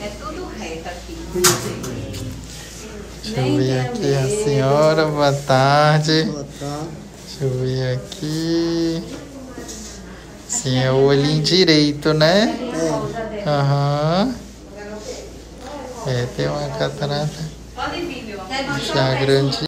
É tudo reto aqui. Deixa eu ver aqui a senhora, boa tarde. Boa tarde. Deixa eu ver aqui. Sim, é o olhinho direito, né? É, Aham. É, tem uma catarata Pode vir, meu amor. já grande.